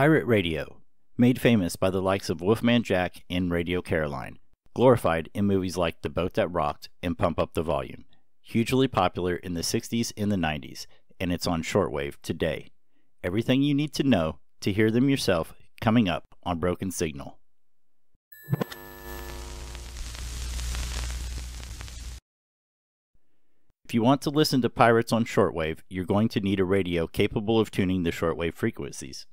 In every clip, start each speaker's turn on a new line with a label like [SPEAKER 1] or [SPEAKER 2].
[SPEAKER 1] Pirate Radio, made famous by the likes of Wolfman Jack and Radio Caroline, glorified in movies like The Boat That Rocked and Pump Up the Volume, hugely popular in the 60s and the 90s, and it's on shortwave today. Everything you need to know to hear them yourself coming up on Broken Signal. If you want to listen to Pirates on shortwave, you're going to need a radio capable of tuning the shortwave frequencies.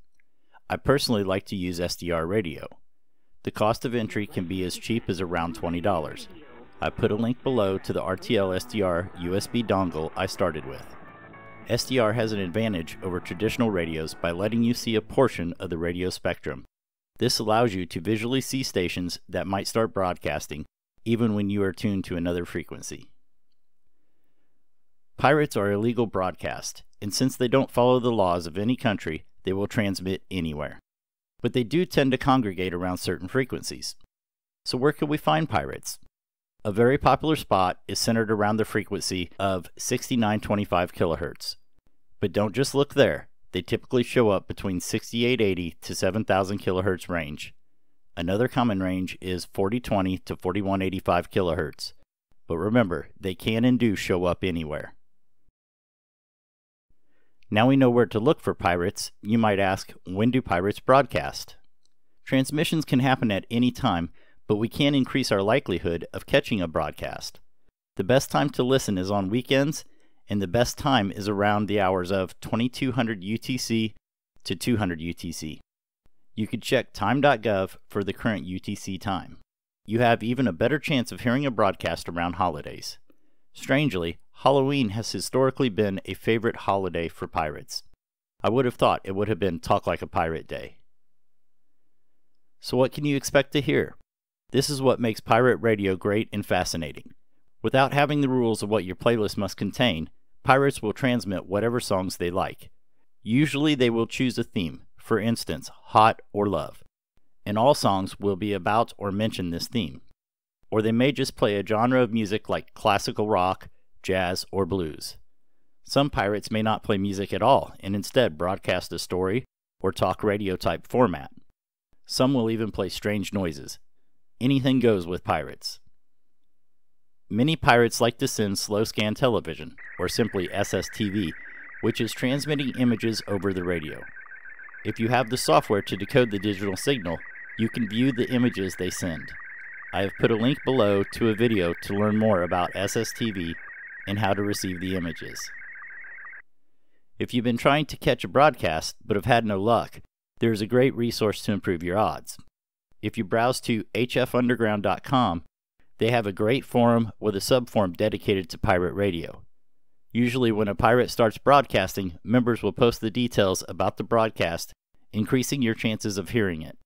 [SPEAKER 1] I personally like to use SDR radio. The cost of entry can be as cheap as around $20. I put a link below to the RTL SDR USB dongle I started with. SDR has an advantage over traditional radios by letting you see a portion of the radio spectrum. This allows you to visually see stations that might start broadcasting even when you are tuned to another frequency. Pirates are illegal broadcast, and since they don't follow the laws of any country, they will transmit anywhere. But they do tend to congregate around certain frequencies. So, where can we find pirates? A very popular spot is centered around the frequency of 6925 kHz. But don't just look there, they typically show up between 6880 to 7000 kHz range. Another common range is 4020 to 4185 kHz. But remember, they can and do show up anywhere. Now we know where to look for pirates, you might ask, when do pirates broadcast? Transmissions can happen at any time, but we can increase our likelihood of catching a broadcast. The best time to listen is on weekends, and the best time is around the hours of 2200 UTC to 200 UTC. You could check time.gov for the current UTC time. You have even a better chance of hearing a broadcast around holidays. Strangely, Halloween has historically been a favorite holiday for pirates. I would have thought it would have been Talk Like a Pirate Day. So, what can you expect to hear? This is what makes pirate radio great and fascinating. Without having the rules of what your playlist must contain, pirates will transmit whatever songs they like. Usually, they will choose a theme, for instance, hot or love, and all songs will be about or mention this theme. Or they may just play a genre of music like classical rock, jazz, or blues. Some pirates may not play music at all and instead broadcast a story or talk radio type format. Some will even play strange noises. Anything goes with pirates. Many pirates like to send slow scan television, or simply SSTV, which is transmitting images over the radio. If you have the software to decode the digital signal, you can view the images they send. I have put a link below to a video to learn more about SSTV and how to receive the images. If you've been trying to catch a broadcast but have had no luck, there is a great resource to improve your odds. If you browse to hfunderground.com, they have a great forum with a subforum dedicated to pirate radio. Usually, when a pirate starts broadcasting, members will post the details about the broadcast, increasing your chances of hearing it.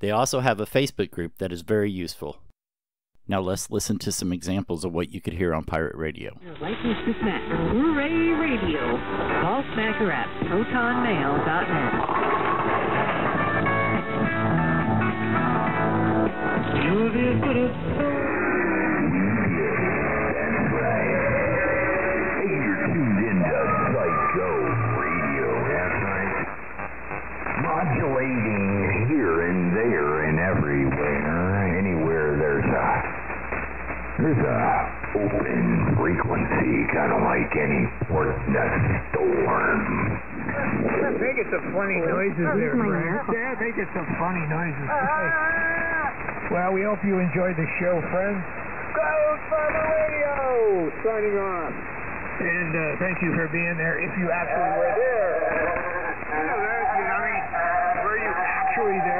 [SPEAKER 1] They also have a Facebook group that is very useful. Now let's listen to some examples of what you could hear on pirate radio.
[SPEAKER 2] License to smack. Hooray Radio. Call Smacker at protonmail.net.
[SPEAKER 3] Hey, you're tuned in to Psycho Radio. That's right. Modulating here and there and everywhere. This is a open frequency, kind of like any port nest storm.
[SPEAKER 4] they get some funny noises
[SPEAKER 5] oh,
[SPEAKER 4] there,
[SPEAKER 5] Brad.
[SPEAKER 4] Yeah, they get some funny noises. Ah! well, we hope you enjoyed the show, friends. Gold the Radio, signing off. And uh, thank you for being there. If you actually uh, were there, were you actually there?